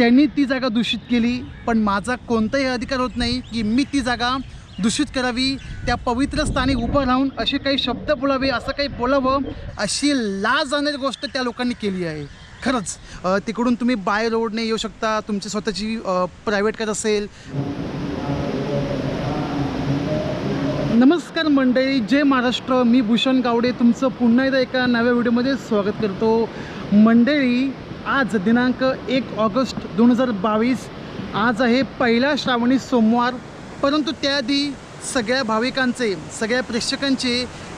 त्यांनी ती जागा दूषित केली पण माझा कोणताही अधिकार होत नाही की मी ती जागा दूषित करावी त्या पवित्र स्थानी उभं राहून असे काही शब्द बोलावे असं काही बोलावं अशी लाज जाणारी गोष्ट त्या लोकांनी केली आहे. खरंच तिकडून तुम्ही बाय रोडने येऊ शकता तुमची स्वतःची प्रायव्हेट कार असेल. नमस्कार मंडळी जय महाराष्ट्र मी भूषण गावडे तुमचं पुन्हा एकदा एका नव्या व्हिडिओमध्ये स्वागत करतो. मंडळी आज दिनांक एक ऑगस्ट दोन हजार बावीस. आज आहे पहिला श्रावणी सोमवार. परंतु त्याआधी सगळ्या भाविकांचे सगळ्या प्रेक्षकांचे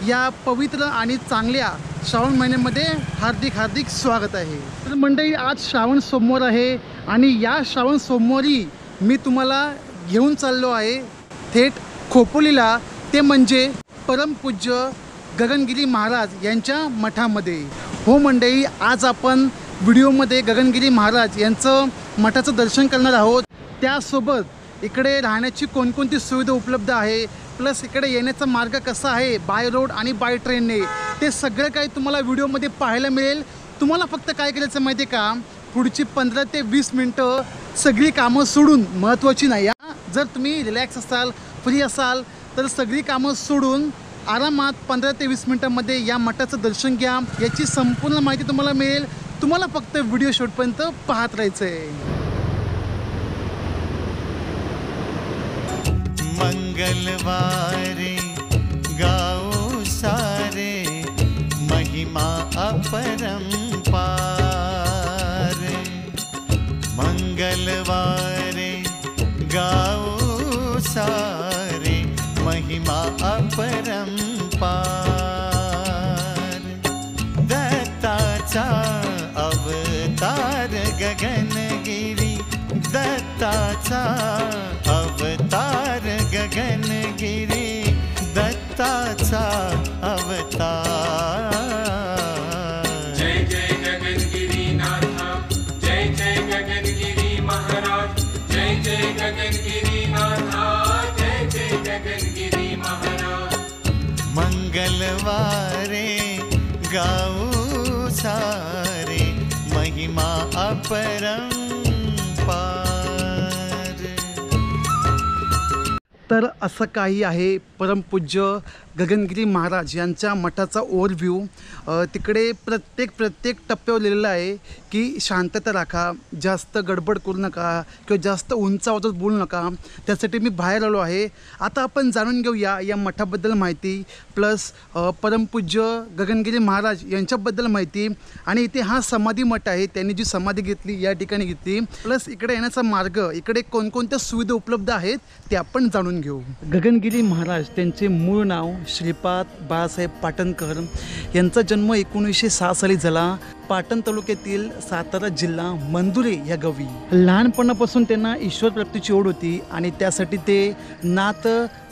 या पवित्र आणि चांगल्या श्रावण महिन्यामध्ये हार्दिक हार्दिक स्वागत आहे. तर मंडळी आज श्रावण सोमवार आहे आणि या श्रावण सोमवारी मी तुम्हाला घेऊन चाललो आहे थेट खोपोलीला. ते म्हणजे परमपूज्य गगनगिरी महाराज यांच्या मठामध्ये. हो मंडळी आज आपण व्हिडिओमध्ये गगनगिरी महाराज यांचं मठाचं दर्शन करणार आहोत. त्यासोबत इकडे राहण्याची कोणकोणती सुविधा उपलब्ध आहे? प्लस इकडे येण्याचा मार्ग कसा आहे? बाय रोड आणि बाय ट्रेनने. ते सगळं काही तुम्हाला व्हिडिओमध्ये पाहायला मिळेल. तुम्हाला फक्त काय करायचं माहिती आहे का? पुढची पंधरा ते वीस मिनटं सगळी कामं सोडून महत्त्वाची नाही हा? जर तुम्ही रिलॅक्स असाल फ्री असाल तर सगळी कामं सोडून आरामात पंधरा ते वीस मिनटामध्ये या मठाचं दर्शन घ्या. याची संपूर्ण माहिती तुम्हाला मिळेल. तुम्हाला फक्त व्हिडिओ शूटपर्यंत पाहत राहायचं आहे मंगलवारे गाओ सारे महिमा अपरंपार मंगलवारे गाओ सारे महिमा अपरंपार जय जय गगनगिरी नाथा। जय जय गगनगिरी महाराज। मंगलवारे गाऊ सारे। महिमा अपरंपार तर असं काही आहे परमपूज्य गगनगिरी महाराज यांच्या मठाचा ओव्हरव्ह्यू तिकडे प्रत्येक प्रत्येक टप्प्यावर लिहिलेलं आहे की शांतता राखा जास्त गडबड करू नका किंवा जास्त उंच आवाजात बोलू नका. त्यासाठी मी बाहेर आलो आहे. आता आपण जाणून घेऊया या मठाबद्दल माहिती प्लस परमपूज्य गगनगिरी महाराज यांच्याबद्दल माहिती आणि इथे हा समाधी मठ आहे त्यांनी जी समाधी घेतली या ठिकाणी घेतली. प्लस इकडे येण्याचा मार्ग इकडे कोणकोणत्या सुविधा उपलब्ध आहेत ते आपण जाणून घेऊ. गगनगिरी महाराज त्यांचे मूळ नाव श्रीपाद बाळासाहेब पाटणकर. यांचा जन्म एकोणीसशे सहा साली झाला. पाटण तालुक्यातील सातारा जिल्हा मंदुरे या गावी. लहानपणापासून त्यांना ईश्वर प्राप्तीची ओढ होती आणि त्यासाठी ते नाथ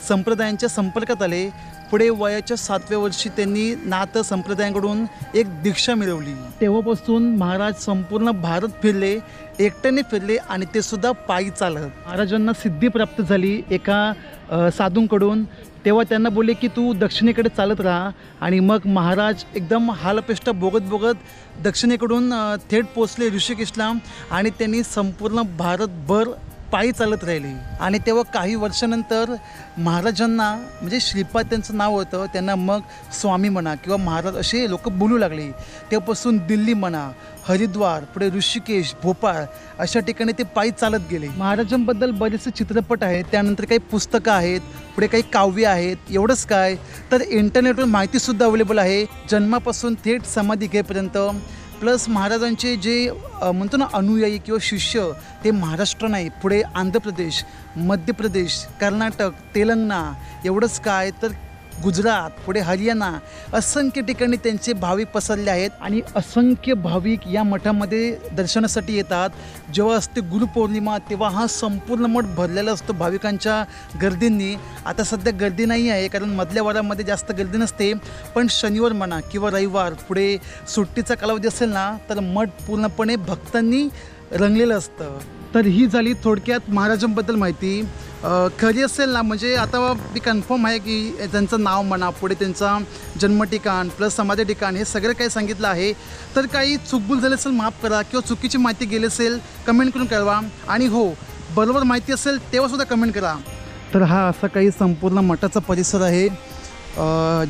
संप्रदायांच्या संपर्कात आले. पुढे वयाच्या सातव्या वर्षी त्यांनी नाथ संप्रदायाकडून एक दीक्षा मिळवली. तेव्हापासून महाराज संपूर्ण भारत फिरले एकट्याने फिरले आणि ते सुद्धा पायी चालत. महाराजांना सिद्धी प्राप्त झाली एका साधूंकडून. तेव्हा त्यांना बोलले की तू दक्षिणेकडे चालत राहा आणि मग महाराज एकदम हालपेष्ट बोगत बोगत दक्षिणेकडून थेट पोचले ऋषिकेशला आणि त्यांनी संपूर्ण भारतभर पायी चालत राहिले. आणि तेव्हा काही वर्षानंतर महाराजांना म्हणजे श्रीपाद त्यांचं नाव होतं त्यांना मग स्वामी म्हणा किंवा महाराज असे लोक बोलू लागले. तेव्हापासून दिल्ली म्हणा हरिद्वार पुढे ऋषिकेश भोपाळ अशा ठिकाणी ते पायी चालत गेले. महाराजांबद्दल बरेचसे चित्रपट आहेत त्यानंतर काही पुस्तकं आहेत पुढे काही काव्य आहेत एवढंच काय. तर इंटरनेटवर माहितीसुद्धा अवेलेबल आहे. जन्मापासून थेट समाधी घेपर्यंत प्लस महाराजांचे जे म्हणतो ना अनुयायी किंवा शिष्य ते महाराष्ट्र नाही पुढे आंध्र प्रदेश मध्य प्रदेश कर्नाटक तेलंगणा एवढंच काय तर गुजरात पुढे हरियाणा असंख्य ठिकाणी त्यांचे भाविक पसरले आहेत. आणि असंख्य भाविक या मठामध्ये दर्शनासाठी येतात. जेव्हा असते गुरुपौर्णिमा तेव्हा हा संपूर्ण मठ भरलेला असतो भाविकांच्या गर्दींनी. आता सध्या गर्दी नाही आहे कारण मधल्या वारामध्ये जास्त गर्दी नसते. पण शनिवार म्हणा किंवा रविवार पुढे सुट्टीचा कालावधी असेल ना तर मठ पूर्णपणे भक्तांनी रंगलेलं असतं. तर ही झाली थोडक्यात महाराजांबद्दल माहिती. खरी असेल ना म्हणजे आता मी कन्फर्म आहे की त्यांचं नाव म्हणा पुढे त्यांचा जन्म ठिकाण प्लस समाधी ठिकाण हे सगळं काही सांगितलं आहे. तर काही चुकबुल झाली असेल माफ करा. किंवा चुकीची माहिती गेली असेल कमेंट करून कळवा. आणि हो बरोबर माहिती असेल तेव्हासुद्धा कमेंट करा. तर हा असा काही संपूर्ण मठाचा परिसर आहे.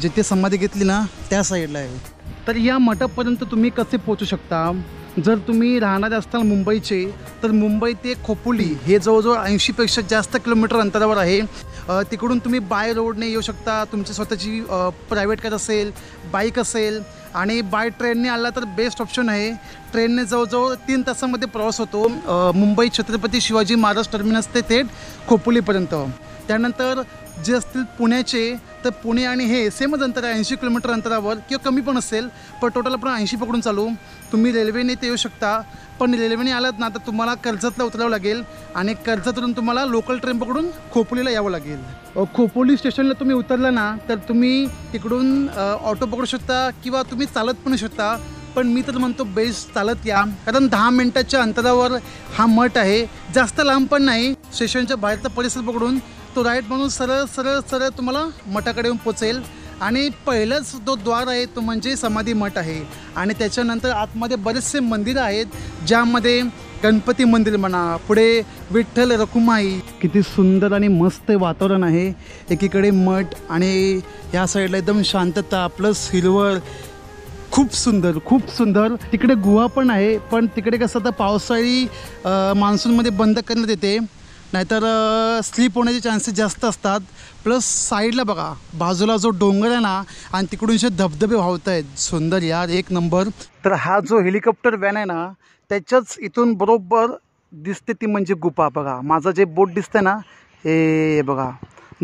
जिथे समाधी घेतली ना त्या साईडला आहे. तर या मठापर्यंत तुम्ही कसे पोचू शकता? जर तुम्ही राहणारे असताल मुंबईचे तर मुंबई ते खोपोली हे जवळजवळ ऐंशीपेक्षा जास्त किलोमीटर अंतरावर आहे. तिकडून तुम्ही बाय रोडने येऊ शकता. तुमची स्वतःची प्रायव्हेट कार असेल बाईक असेल आणि बाय ट्रेनने आला तर बेस्ट ऑप्शन आहे. ट्रेनने जवळजवळ तीन तासामध्ये प्रवास होतो. मुंबई छत्रपती शिवाजी महाराज टर्मिनस ते थेट खोपोलीपर्यंत. त्यानंतर जे असतील पुण्याचे तर पुणे आणि हे सेमच अंतर आहे ऐंशी किलोमीटर अंतरावर किंवा कमी पण असेल पण टोटल आपण ऐंशी पकडून चालू. तुम्ही रेल्वेने ते येऊ शकता पण रेल्वेने आलात ना तर तुम्हाला कर्जतला उतरावं लागेल आणि कर्जतवरून तुम्हाला लोकल ट्रेन पकडून खोपोलीला यावं लागेल. खोपोली स्टेशनला तुम्ही उतरला ना तर तुम्ही तिकडून ऑटो पकडू शकता किंवा तुम्ही चालत पण शकता. पण मी तर म्हणतो बेस्ट चालत या. कारण दहा मिनटाच्या अंतरावर हा मठ आहे. जास्त लांब पण नाही. स्टेशनच्या बाहेरचा परिसर पकडून तो राईट म्हणून सरळ सरळ सरळ तुम्हाला मठाकडे येऊन पोचेल. आणि पहिलाच जो द्वार आहे तो म्हणजे समाधी मठ आहे. आणि त्याच्यानंतर आतमध्ये बरेचसे मंदिरं आहेत ज्यामध्ये गणपती मंदिर म्हणा पुढे विठ्ठल रखुमाई. किती सुंदर आणि मस्त वातावरण आहे. एकीकडे मठ आणि या साईडला एकदम शांतता प्लस हिरवळ. खूप सुंदर खूप सुंदर. तिकडे गुहा पण आहे पण तिकडे कसं आता पावसाळी मान्सूनमध्ये बंद करण्यात येते. नाहीतर स्लिप होण्याचे चान्सेस जास्त असतात. प्लस साईडला बघा बाजूला जो डोंगर आहे ना आणि तिकडून जे धबधबे वाहत आहेत सुंदर यार एक नंबर. तर हा जो हेलिकॉप्टर वॅन आहे ना त्याच्याच इथून बरोबर दिसते ती म्हणजे गुफा. बघा माझं जे बोट दिसतंय ना हे बघा.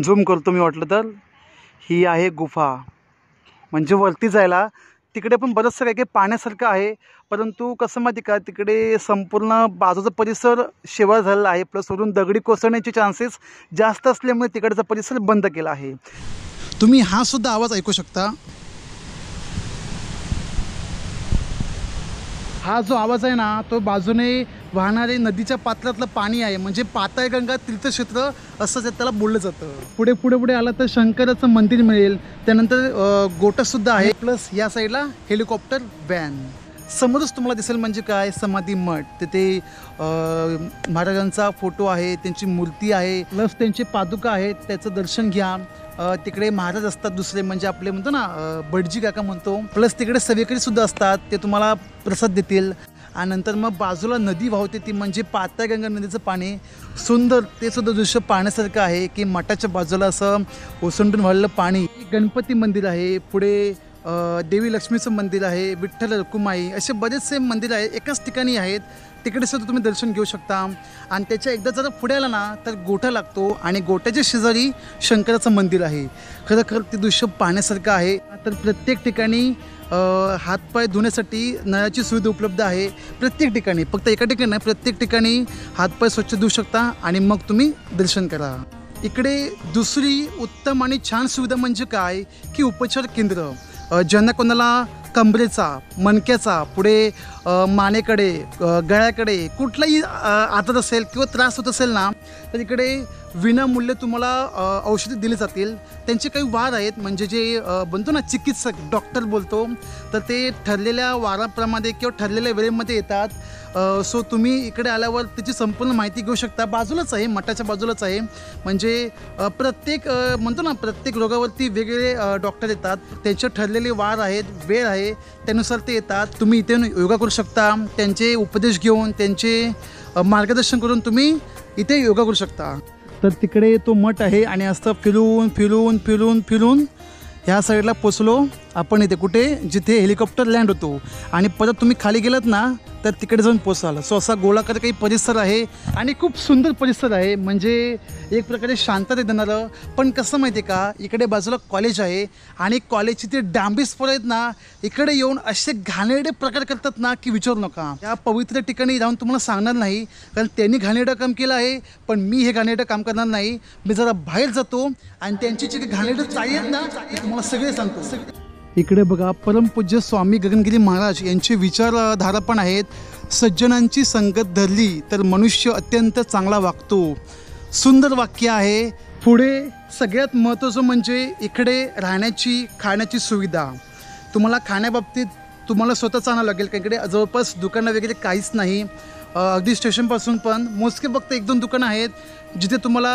झूम करतो मी वाटलं तर. ही आहे गुफा. म्हणजे वरती जायला तिकडे पण बरंचसं काही काही पाण्यासारखं आहे. परंतु कसं माहिती का तिकडे संपूर्ण बाजूचा परिसर शेवाळ झालेला आहे. प्लस वरून दगडी कोसळण्याचे चान्सेस जास्त असल्यामुळे तिकडचा परिसर बंद केला आहे. तुम्ही हा सुद्धा आवाज ऐकू शकता? हा जो आवाज आहे ना तो बाजूने वाहणारे नदीच्या पात्रातलं पाणी आहे म्हणजे पाताळगंगा तीर्थक्षेत्र असं त्याला बोललं जातं. पुढे पुढे पुढे आलं तर शंकराचं मंदिर मिळेल. त्यानंतर अं, गोटसुद्धा आहे. प्लस या साईडला हेलिकॉप्टर व्हॅन. समोरच तुम्हाला दिसेल म्हणजे काय? समाधी मठ. तिथे महाराजांचा फोटो आहे त्यांची मूर्ती आहे प्लस त्यांचे पादुका आहेत त्याचं दर्शन घ्या. तिकडे महाराज असतात दुसरे म्हणजे आपले म्हणतो ना बडजी काका म्हणतो. प्लस तिकडे सवेकरी सुद्धा असतात ते तुम्हाला प्रसाद देतील. आणि नंतर मग बाजूला नदी वाहते ती म्हणजे पाताळगंगा नदीचं पाणी. सुंदर ते सुद्धा दृश्य पाहण्यासारखं आहे की मठाच्या बाजूला असं ओसंडून वाढलेलं पाणी. गणपती मंदिर आहे पुढे देवी लक्ष्मीचं मंदिर आहे विठ्ठल रकुमाई असे बरेचसे मंदिर आहेत एकाच ठिकाणी आहेत. तिकडे सुद्धा तुम्ही दर्शन घेऊ शकता. आणि त्याच्या एकदा जर पुढे आला ना तर गोठा लागतो आणि गोठ्याच्या शेजारी शंकराचं मंदिर आहे. खरं खरं ते दृश्य पाहण्यासारखं आहे. तर प्रत्येक ठिकाणी हातपाय धुण्यासाठी नळाची सुविधा उपलब्ध आहे प्रत्येक ठिकाणी. फक्त एका ठिकाणी नाही प्रत्येक ठिकाणी हातपाय स्वच्छ धुवू शकता आणि मग तुम्ही दर्शन करा. इकडे दुसरी उत्तम आणि छान सुविधा म्हणजे काय? की उपचार केंद्र. ज्यांना कोणाला कमरेचा मणक्याचा पुढे मानेकडे गळ्याकडे कुठलाही आदत असेल किंवा त्रास होत असेल ना तर इकडे विनामूल्य तुम्हाला औषधे दिली जातील. त्यांचे काही वार आहेत. म्हणजे जे बनतो ना चिकित्सक डॉक्टर बोलतो तर ते ठरलेल्या वाराप्रमाणे किंवा ठरलेल्या वेळेमध्ये येतात. सो तुम्ही इकडे आल्यावर त्याची संपूर्ण माहिती घेऊ शकता. बाजूलाच आहे मठाच्या बाजूलाच आहे. म्हणजे प्रत्येक म्हणतो ना प्रत्येक रोगावरती वेगवेगळे डॉक्टर येतात. त्यांचे ठरलेले वार आहेत वेळ आहे त्यानुसार ते येतात. तुम्ही इथे योगा करू शकता. त्यांचे उपदेश घेऊन त्यांचे मार्गदर्शन करून तुम्ही इथे योगा करू शकता. तर तिकडे तो मठ आहे आणि असं फिरून फिरून फिरून फिरून ह्या साईडला पोचलो. आपण इथे कुठे? जिथे हेलिकॉप्टर लँड होतो. आणि परत तुम्ही खाली गेलात ना तर तिकडे जाऊन पोचाल सो असा गोलाकार काही परिसर आहे आणि खूप सुंदर परिसर आहे. म्हणजे एक प्रकारे शांतता देणारं. पण कसं माहिती आहे का? इकडे बाजूला कॉलेज आहे आणि कॉलेजची ते डांबीस पोरं आहेत ना इकडे येऊन असे घाणेरडे प्रकार करतात ना की विचारू नका. या पवित्र ठिकाणी जाऊन तुम्हाला सांगणार नाही. कारण त्यांनी घाणेरडं काम केलं आहे पण मी हे घाणेरडं काम करणार नाही. मी जरा बाहेर जातो आणि त्यांची जी घाणेरडं चाळी आहेत ना तुम्हाला सगळे सांगतो. सगळे इकडे बघा परमपूज्य स्वामी गगनगिरी महाराज यांचे विचारधारा पण आहेत. सज्जनांची संगत धरली तर मनुष्य अत्यंत चांगला वागतो. सुंदर वाक्य आहे. पुढे सगळ्यात महत्त्वाचं म्हणजे इकडे राहण्याची खाण्याची सुविधा. तुम्हाला खाण्याबाबतीत तुम्हाला स्वतःच आणावं लागेल कारण इकडे जवळपास दुकानं वगैरे काहीच नाही. अगदी स्टेशनपासून पण. मोजके फक्त एक दोन दुकानं आहेत जिथे तुम्हाला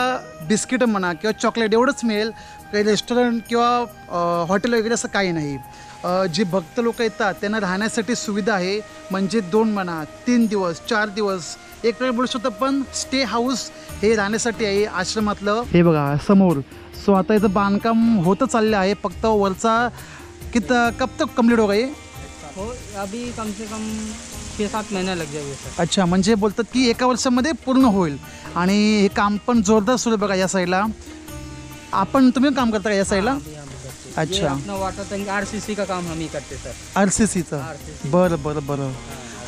बिस्किटं म्हणा किंवा चॉकलेट एवढंच मिळेल. काही रेस्टॉरंट किंवा हॉटेल वगैरे असं काही नाही. जे भक्त लोक येतात त्यांना राहण्यासाठी सुविधा आहे. म्हणजे दोन म्हणा तीन दिवस चार दिवस एक वेळ बोलू शकतो पण स्टे हाऊस हे राहण्यासाठी आहे आश्रमातलं. हे बघा समोर. सो आता याचं बांधकाम होतं चाललं आहे. फक्त वरचा कित कब तक कंप्लीट हो गई. हो अभी कम से कम छः सात महीने लग सर. अच्छा म्हणजे बोलतात की एका वर्षामध्ये पूर्ण होईल. आणि हे काम पण जोरदार सुरू बघा या साईडला. आपण तुम्ही काम करता का या साईडला अभी हम करते हैं। ये अच्छा. अपना वाटर टैंक आरसीसी का काम हम ही करते सर. आर सी सीचं. बरं बरं बरं.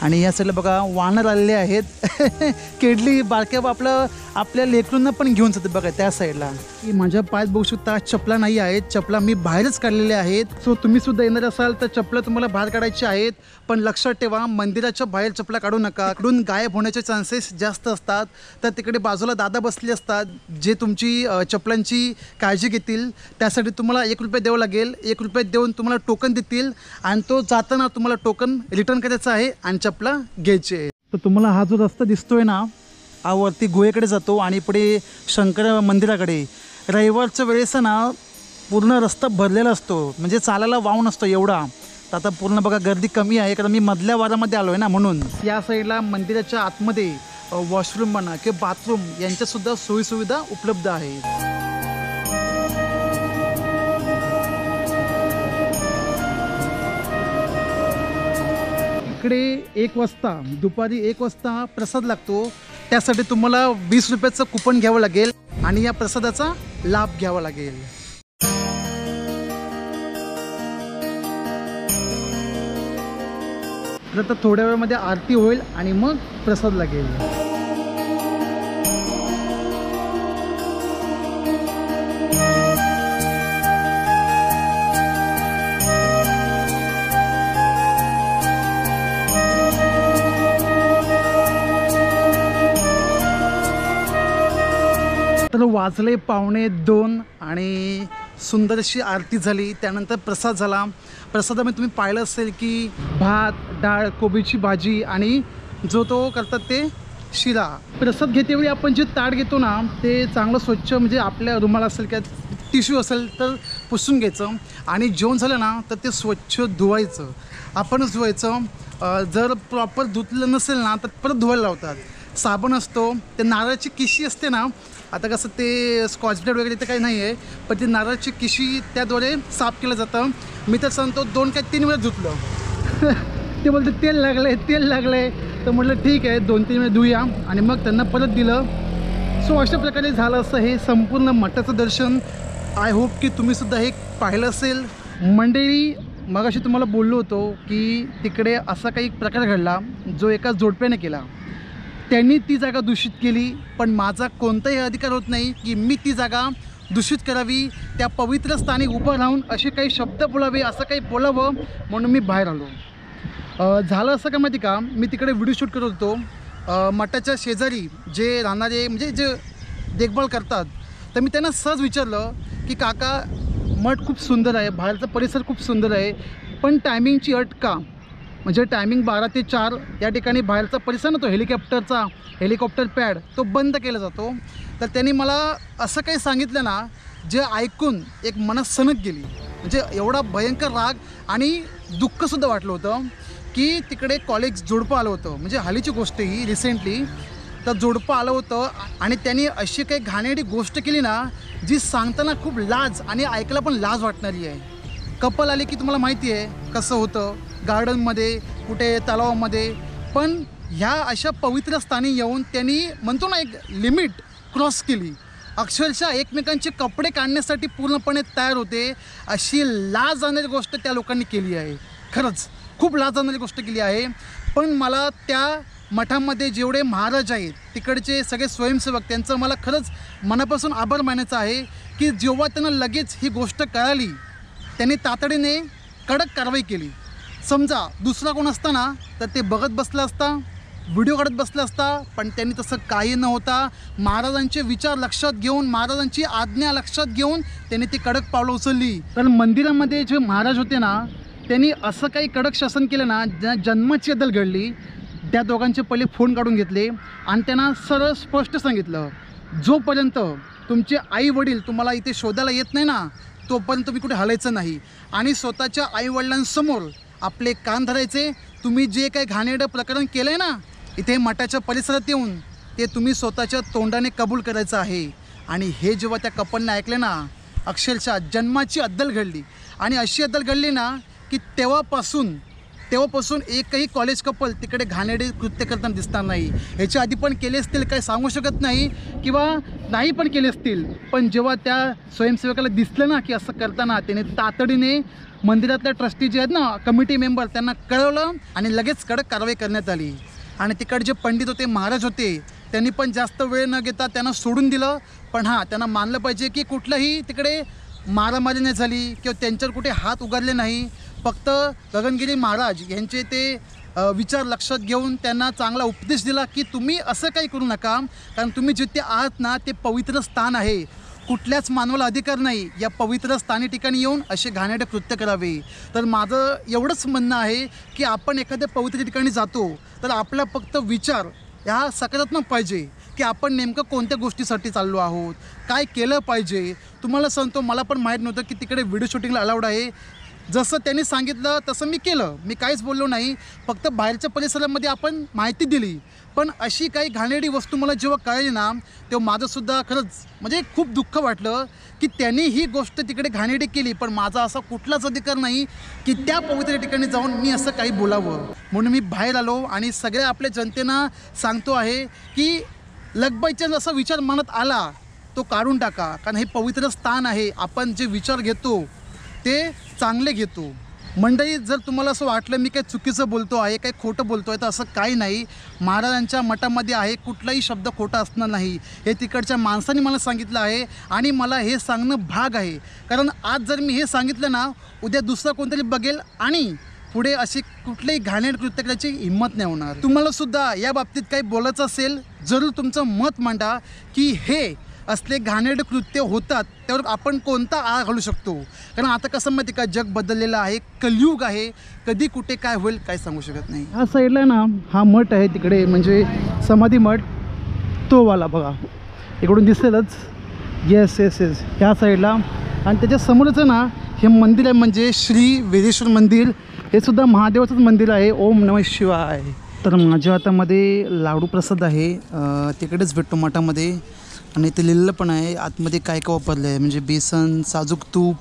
आणि या साईडला बघा वानर आलेले आहेत. केडली बारक्या आपलं आपल्या लेकरूंना पण घेऊन जाते बघा त्या साईडला. की माझ्या पायात बघू शकता चपला नाही आहेत. चपला मी बाहेरच काढलेल्या आहेत. सो तुम्ही सुद्धा येणार असाल तर चपला तुम्हाला बाहेर काढायची आहेत. पण लक्षात ठेवा मंदिराच्या बाहेर चपला काढू नका. इकडून गायब होण्याचे चान्सेस जास्त असतात. तर तिकडे बाजूला दादा बसले असतात जे तुमची चपलांची काळजी घेतील. त्यासाठी तुम्हाला एक रुपये द्यावं लागेल. एक रुपये देऊन तुम्हाला टोकन देतील. आणि तो जाताना तुम्हाला टोकन रिटर्न करायचं आहे. आणि चपला घ्यायचे. तर तुम्हाला हा जो रस्ता दिसतोय ना हा वरती गुहेकडे जातो आणि पुढे शंकर मंदिराकडे. रविवारच्या वेळेस ना पूर्ण रस्ता भरलेला असतो. म्हणजे चालायला वाव नसतो एवढा. तर आता पूर्ण बघा गर्दी कमी आहे. कारण मी मधल्या वारामध्ये आलो आहे ना म्हणून. या साईडला मंदिराच्या आतमध्ये वॉशरूम म्हणा किंवा बाथरूम यांच्यासुद्धा सोयीसुविधा उपलब्ध आहेत. इकडे एक वाजता दुपारी एक वाजता प्रसाद लागतो. त्यासाठी तुम्हाला वीस रुपयाचं कुपन घ्यावं लागेल आणि या प्रसादाचा लाभ घ्यावा लागेल. तर थोड्या वेळामध्ये आरती होईल आणि मग प्रसाद लागेल. तर वाजले पावणे दोन आणि सुंदर अशी आरती झाली. त्यानंतर प्रसाद झाला. प्रसादामध्ये तुम्ही पाहिलं असेल की भात डाळ कोबीची भाजी आणि जो तो करतात ते शिरा. प्रसाद घेतेवेळी आपण जे ताट घेतो ना ते चांगलं स्वच्छ म्हणजे आपल्या रुमाला असेल किंवा टिश्यू असेल तर पुसून घ्यायचं आणि जेवण झालं ना तर ते स्वच्छ धुवायचं. आपणच धुवायचं. जर प्रॉपर धुतलं नसेल ना तर परत धुवायला लावतात. साबण असतो ते नारळाची किशी असते ना आता कसं ते स्कॉच ब्रेड वगैरे ते काही नाही आहे पण ती नारळाची किशी त्याद्वारे साफ केलं जातं. मी तर सांगतो दोन काय तीन वेळा धुतलं. ते बोलते तेल लागलं आहे तेल लागलं आहे तर म्हटलं ठीक आहे दोन तीन वेळा धुया. आणि मग त्यांना परत दिलं. सो अशा प्रकारे झालं असं हे संपूर्ण मठाचं दर्शन. आय होप की तुम्हीसुद्धा हे पाहिलं असेल. मंडळी मगाशी तुम्हाला बोललो होतो की तिकडे असा काही प्रकार घडला जो एका जोडप्याने केला. त्यांनी ती जागा दूषित केली पण माझा कोणताही अधिकार होत नाही की मी ती जागा दूषित करावी त्या पवित्र स्थानी उभं राहून असे काही शब्द बोलावे असं काही बोलावं म्हणून मी बाहेर आलो. झालं असं का माहिती का? मी तिकडे व्हिडिओ शूट करत होतो. मठाच्या शेजारी जे राहणारे म्हणजे जे देखभाल करतात तर मी त्यांना सहज विचारलं की काका मठ खूप सुंदर आहे बाहेरचा परिसर खूप सुंदर आहे पण टायमिंगची अट का? म्हणजे टायमिंग बारा ते चार या ठिकाणी बाहेरचा परिसर ना तो हेलिकॉप्टरचा हेलिकॉप्टर पॅड तो बंद केला जातो. तर त्यांनी मला असं काही सांगितलं ना जे ऐकून एक मनात सनक गेली. म्हणजे एवढा भयंकर राग आणि दुःखसुद्धा वाटलं होतं की तिकडे कॉलेज जोडपं आलं होतं. म्हणजे हालीची गोष्ट ही रिसेंटली तर जोडपं आलं होतं आणि त्यांनी अशी काही घाणेरडी गोष्ट केली ना जी सांगताना खूप लाज आणि ऐकायला पण लाज वाटणारी आहे. कपल आले की तुम्हाला माहिती आहे कसं होतं? गार्डनमध्ये कुठे तलावामध्ये. पण ह्या अशा पवित्र स्थानी येऊन त्यांनी म्हणतो ना एक लिमिट क्रॉस केली. अक्षरशः एकमेकांचे कपडे काढण्यासाठी पूर्णपणे तयार होते. अशी लाज जाणारी गोष्ट त्या लोकांनी केली आहे. खरंच खूप लाज जाणारी गोष्ट केली आहे. पण मला त्या मठामध्ये जेवढे महाराज आहेत तिकडचे सगळे स्वयंसेवक त्यांचं मला खरंच मनापासून आभार मानायचं आहे की जेव्हा त्यांना लगेच ही गोष्ट कळाली त्यांनी तातडीने कडक कारवाई केली. समजा दुसरा कोण असताना तर ते बघत बसलं असता व्हिडिओ काढत बसला असता पण त्यांनी तसं काही न होता महाराजांचे विचार लक्षात घेऊन महाराजांची आज्ञा लक्षात घेऊन त्यांनी ती कडक पावलं उचलली. तर मंदिरामध्ये जे महाराज होते ना त्यांनी असं काही कडक शासन केलं ना ज्या जन्माची अद्दल घडली त्या दोघांचे पहिले फोन काढून घेतले आणि त्यांना सरळ स्पष्ट सांगितलं जोपर्यंत तुमचे आई वडील तुम्हाला इथे शोधायला येत नाही ना तोपर्यंत तुम्ही कुठे हलायचं नाही. आणि स्वतःच्या आईवडिलांसमोर आपले कान धरायचे. तुम्ही जे काही घाणेरडं प्रकरण केलं आहे ना इथे मठाच्या परिसरात येऊन ते तुम्ही स्वतःच्या तोंडाने कबूल करायचं आहे. आणि हे जेव्हा त्या कपलने ऐकले ना अक्षरशः जन्माची अद्दल घडली. आणि अशी अद्दल घडली ना की तेव्हापासून तेव्हापासून एकही कॉलेज कपल तिकडे घाणेडे कृत्य करताना दिसणार नाही. ह्याच्या आधी पण केले असतील काही सांगू शकत नाही किंवा नाही पण केले असतील. पण जेव्हा त्या स्वयंसेवकाला दिसलं ना की असं करताना त्याने तातडीने मंदिरातल्या ट्रस्टी जे आहेत ना कमिटी मेंबर त्यांना कळवलं आणि लगेच कडक कारवाई करण्यात आली. आणि तिकडे जे पंडित होते महाराज होते त्यांनी पण जास्त वेळ न घेता त्यांना सोडून दिलं. पण हां त्यांना मानलं पाहिजे की कुठलंही तिकडे मारामारी नाही झाली किंवा त्यांच्यावर कुठे हात उगारले नाही. फक्त गगनगिरी महाराज यांचे ते विचार लक्षात घेऊन त्यांना चांगला उपदेश दिला की तुम्ही असं काही करू नका कारण तुम्ही जिथे आहात ना ते पवित्र स्थान आहे. कुठल्याच मानवाला अधिकार नाही. या पवित्र स्थानी ठिकाणी येऊन असे घाणेरडे कृत्य करावे. तर माझं एवढंच म्हणणं आहे की आपण एखाद्या पवित्र ठिकाणी जातो तर आपला फक्त विचार ह्या सकारात्मक पाहिजे की आपण नेमकं कोणत्या गोष्टीसाठी चाललो आहोत? काय केलं पाहिजे? तुम्हाला सांगतो मला पण माहीत नव्हतं की तिकडे व्हिडिओ शूटिंगला अलाउड आहे. जसं त्यांनी सांगितलं तसं मी केलं. मी काहीच बोललो नाही. फक्त बाहेरच्या परिसरामध्ये आपण माहिती दिली. पण अशी काही घाणेरडी वस्तू मला जेव्हा कळली ना तेव्हा माझंसुद्धा खरंच म्हणजे खूप दुःख वाटलं की त्यांनी ही गोष्ट तिकडे घाणेरडी केली. पण माझा असा कुठलाच अधिकार नाही की त्या पवित्र ठिकाणी जाऊन मी असं काही बोलावं. म्हणून मी बाहेर आलो आणि सगळ्या आपल्या जनतेना सांगतो आहे की लगबाईच्या जसा विचार मनात आला तो काढून टाका. कारण हे पवित्र स्थान आहे. आपण जे विचार घेतो ते चांगले घेतो. मंडळी जर तुम्हाला असं वाटलं मी काही चुकीचं बोलतो आहे काही खोटं बोलतो आहे तर असं काही नाही. महाराजांच्या मठामध्ये आहे कुठलाही शब्द खोटा असणार नाही. हे तिकडच्या माणसाने मला सांगितलं आहे आणि मला हे सांगणं भाग आहे. कारण आज जर मी हे सांगितलं ना उद्या दुसरा कोणतरी बघेल आणि पुढे अशी कुठलेही घाणेड कृत्य करायची हिंमत नाही होणार. तुम्हाला सुद्धा या बाबतीत काही बोलायचं असेल जरूर तुमचं मत मांडा की हे असले घाणेरडे कृत्य होतात त्यावर आपण कोणता आळा घालू शकतो? कारण आता कसं माहिती का जग बदललेलं आहे कलयुग आहे कधी कुठे काय होईल काय सांगू शकत नाही. हा साईडला ना हा मठ आहे तिकडे म्हणजे समाधी मठ तो वाला बघा. इकडून दिसेलच. येस येस येस ह्या साईडला. आणि त्याच्या समोरच ना हे मंदिर आहे म्हणजे श्री वेदेश्वर मंदिर. हे सुद्धा महादेवाचंच मंदिर आहे. ओम नम शिवाय. तर माझ्या हातामध्ये लाडू प्रसाद आहे. तिकडेच भेटतो मठामध्ये. आणि ते लिहिलेलं पण आहे आतमध्ये काय काय वापरलं आहे म्हणजे बेसन साजूक तूप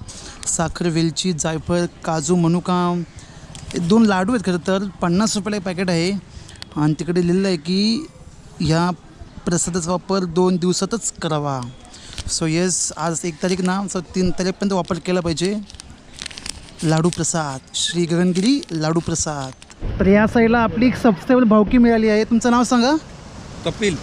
साखर वेलची जायफळ काजू मनुका हे दोन लाडू आहेत खरं तर. पन्नास रुपयाला एक पॅकेट आहे. आणि तिकडे लिहिलं आहे की ह्या प्रसादाचा वापर दोन दिवसातच करावा. सो येस आज एक तारीख ना सो तीन तारीखपर्यंत वापर केला पाहिजे. लाडू प्रसाद श्री गगनगिरी लाडू प्रसाद. तर या साईडला आपली एक सबस्क्रायबर भावकी मिळाली आहे. तुमचं नाव सांगा. कपिल.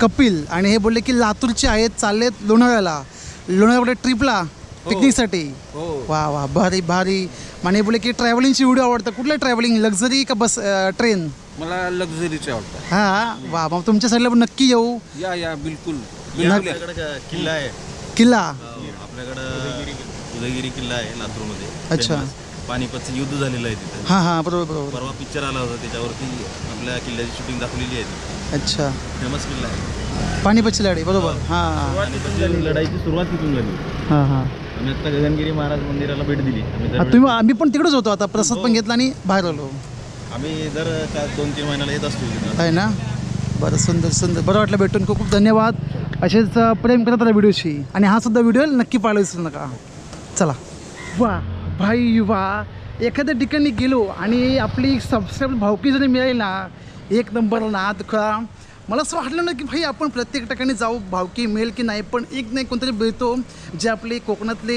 कपिल आणि हे बोलले की लातूरचे आहेत चाललेत लोणावळ्याला. लोणावळ्याकडे ट्रिपला? पिकनिकसाठी. हो. वा वा भारी भारी. आणि हे बोलले की ट्रॅव्हलिंगची व्हिडिओ आवडतं. कुठलं ट्रॅव्हलिंग लक्झरी का बस ट्रेन मला लक्झरीचे आवडतात हां वा मग तुमच्या साईडला पण नक्की येऊ. या या बिलकुल. किल्ला आहे? किल्ला? आपल्याकडं उदयगिरी किल्ला आहे लातूरमध्ये. अच्छा. पानिपतचं युद्ध झालेलं आहे तिथं. हां हां बरोबर बरोबर. परवा पिक्चर आला होता त्याच्यावरती आपल्या किल्ल्याची शूटिंग दाखवलेली आहे. तिथे अच्छा. फेमस किल्ला आहे. पाणीपतची लाडी बरोबर. हां. पानिपतची लढाईची सुरुवात तिथून झाली. हां हां. आम्ही आता गगनगिरी महाराज मंदिराला भेट दिली. आम्ही हा, दर तुम्ही आम्ही पण तिकडेच होतो आता. प्रसाद पण घेतला आणि बाहेर आलो. आम्ही दर का दोन तीन महिन्याला येत असतो इथं. आहे ना? बरं सुंदर सुंदर. बरं वाटलं भेटून. खूप खूप धन्यवाद. असेच अ, प्रेम करत राहा व्हिडिओशी. आणि हा सुद्धा व्हिडिओ नक्की पाहायला विसरू नका. चला. वा भाई वा. एखाद्या ठिकाणी गेलो आणि आपली सबस्क्राईब भावकी जरी मिळाली ना एक नंबर नाद खळा मला असं वाटलं ना की भाई आपण प्रत्येक ठिकाणी जाऊ भावकी मिळेल की नाही पण एक नाही कोणतरी भेटतो जे आपले कोकणातले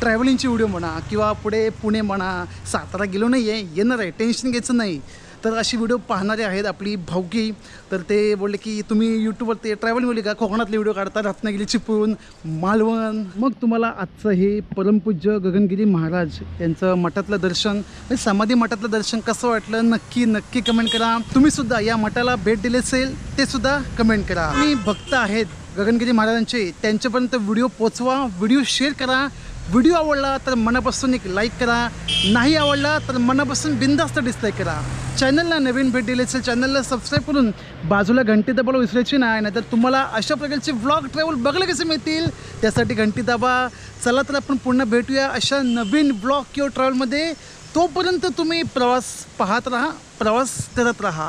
ट्रॅव्हलिंगचे व्हिडिओ म्हणा किंवा पुढे पुणे म्हणा सातारा गेलो नाही आहे येणार आहे टेन्शन घ्यायचं नाही. तर अशी व्हिडिओ पाहणारे आहेत आपली भाऊकी. तर ते बोलले की तुम्ही यूट्यूबवर ते ट्रॅव्हल बोलले का कोकणातले व्हिडिओ काढता रत्नागिरी चिपळूण मालवण. मग तुम्हाला आजचं हे परमपूज्य गगनगिरी महाराज यांचं मठातलं दर्शन म्हणजे समाधी मठातलं दर्शन कसं वाटलं नक्की नक्की कमेंट करा. तुम्ही सुद्धा या मठाला भेट दिली असेल ते सुद्धा कमेंट करा. मी भक्त आहेत गगनगिरी महाराजांचे त्यांच्यापर्यंत व्हिडिओ पोचवा व्हिडिओ शेअर करा. व्हिडिओ आवडला तर मनापासून एक लाईक करा. नाही आवडला तर मनापासून बिंदास्त डिस्लाईक करा. चॅनलला नवीन भेट दिली असेल चॅनलला सबस्क्राईब करून बाजूला घंटी दाबायला विसरायची नाही नाहीतर तुम्हाला अशा प्रकारचे व्लॉग ट्रॅव्हल बघायला कसे मिळतील? त्यासाठी घंटी दाबा. चला तर आपण पुन्हा भेटूया अशा नवीन ब्लॉग किंवा ट्रॅव्हलमध्ये तोपर्यंत तुम्ही प्रवास पाहत राहा प्रवास करत राहा.